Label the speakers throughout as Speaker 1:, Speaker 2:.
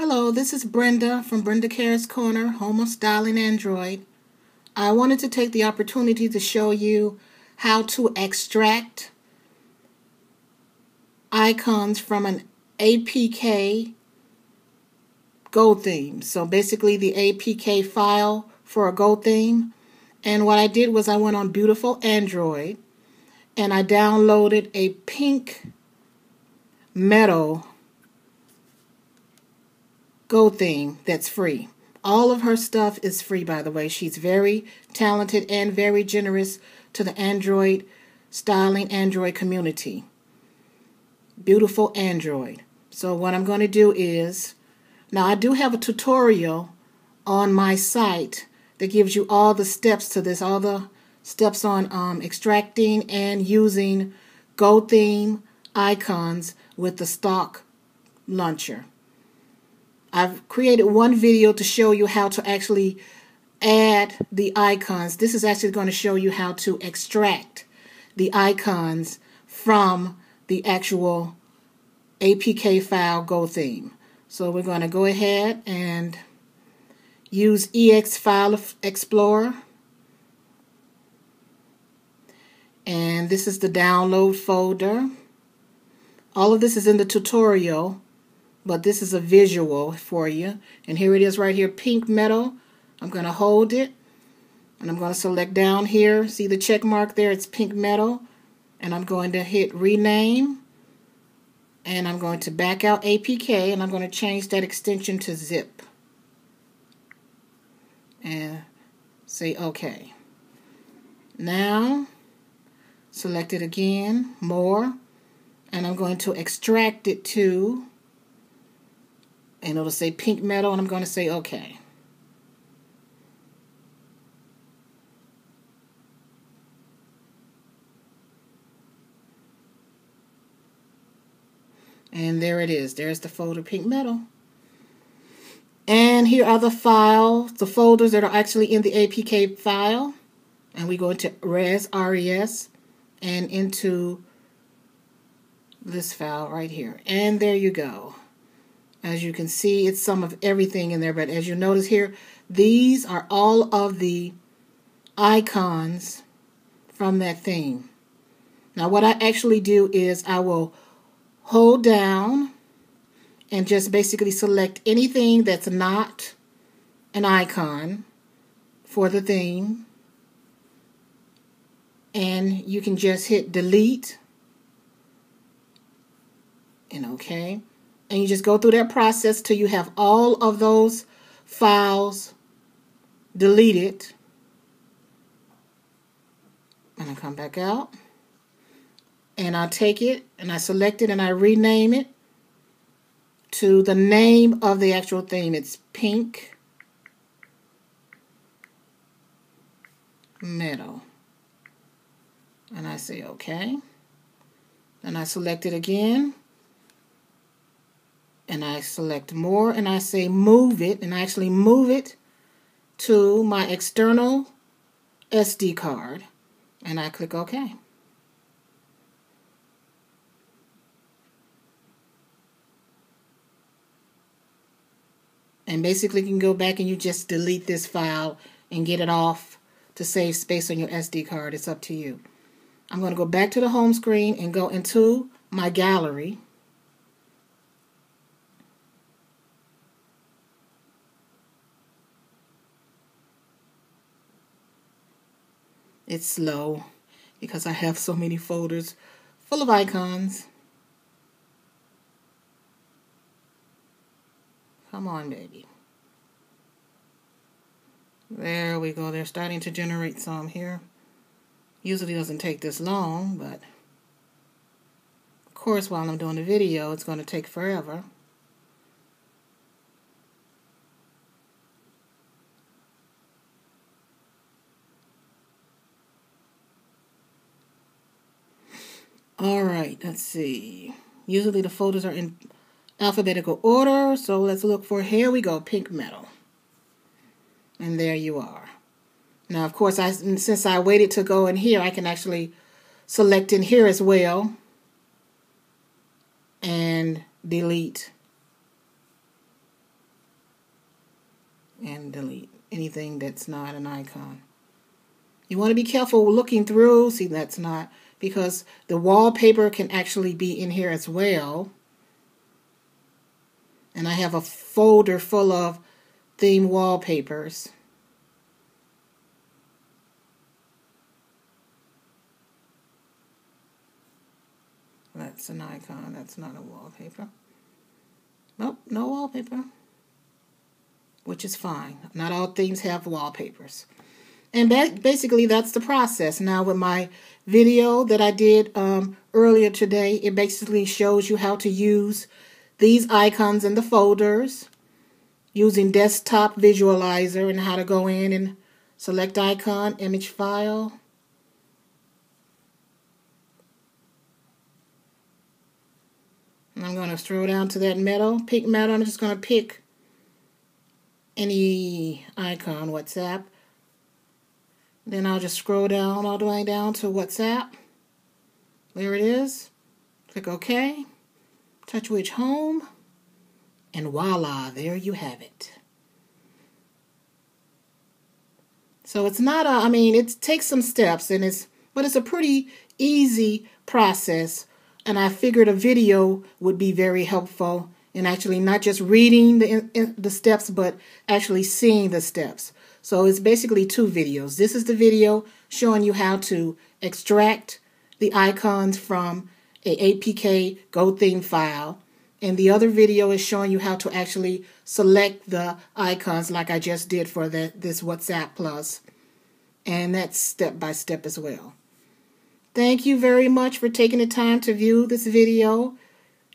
Speaker 1: Hello, this is Brenda from Brenda Cares Corner, Home Styling Android. I wanted to take the opportunity to show you how to extract icons from an APK Go theme. So basically the APK file for a Go theme. And what I did was I went on Beautiful Android and I downloaded a pink metal Go theme that's free. All of her stuff is free, by the way. She's very talented and very generous to the Android styling Android community. Beautiful Android. So what I'm going to do is, now I do have a tutorial on my site that gives you all the steps to this, all the steps on um, extracting and using Go theme icons with the stock launcher. I've created one video to show you how to actually add the icons. This is actually going to show you how to extract the icons from the actual APK file Go theme. So we're going to go ahead and use ES File Explorer. And this is the download folder. All of this is in the tutorial but this is a visual for you. And here it is right here, pink metal. I'm going to hold it, and I'm going to select down here. See the check mark there? It's pink metal. And I'm going to hit rename. And I'm going to back out APK, and I'm going to change that extension to zip. And say OK. Now, select it again, more, and I'm going to extract it to and it'll say pink metal and I'm going to say okay. And there it is. There's the folder pink metal. And here are the files, the folders that are actually in the APK file. And we go into res, res, and into this file right here. And there you go. As you can see, it's some of everything in there, but as you notice here, these are all of the icons from that theme. Now what I actually do is I will hold down and just basically select anything that's not an icon for the theme. And you can just hit delete and okay and you just go through that process till you have all of those files deleted. And I come back out and I take it and I select it and I rename it to the name of the actual theme. It's pink metal. And I say okay. And I select it again and I select more and I say move it and I actually move it to my external SD card and I click OK. And basically you can go back and you just delete this file and get it off to save space on your SD card. It's up to you. I'm going to go back to the home screen and go into my gallery. It's slow because I have so many folders full of icons. Come on, baby. There we go. They're starting to generate some here. Usually doesn't take this long, but of course while I'm doing the video, it's going to take forever. All right, let's see. Usually the folders are in alphabetical order, so let's look for, here we go, pink metal. And there you are. Now, of course, I since I waited to go in here, I can actually select in here as well and delete and delete anything that's not an icon. You want to be careful looking through. See, that's not because the wallpaper can actually be in here as well. And I have a folder full of theme wallpapers. That's an icon. That's not a wallpaper. Nope, no wallpaper. Which is fine. Not all themes have wallpapers. And that, basically that's the process. Now with my video that I did um, earlier today, it basically shows you how to use these icons in the folders using desktop visualizer and how to go in and select icon, image file. I'm going to throw down to that metal, pick metal. I'm just going to pick any icon, WhatsApp. Then I'll just scroll down all the way down to WhatsApp. There it is. Click OK. TouchWiz Home. And voila, there you have it. So it's not a, I mean, it takes some steps and it's, but it's a pretty easy process. And I figured a video would be very helpful in actually not just reading the, the steps, but actually seeing the steps. So it's basically two videos. This is the video showing you how to extract the icons from a APK Go theme file. And the other video is showing you how to actually select the icons like I just did for the, this WhatsApp Plus. And that's step by step as well. Thank you very much for taking the time to view this video.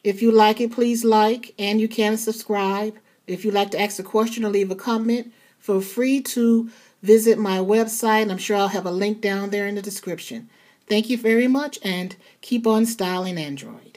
Speaker 1: If you like it, please like and you can subscribe. If you'd like to ask a question or leave a comment, Feel free to visit my website. I'm sure I'll have a link down there in the description. Thank you very much and keep on styling Android.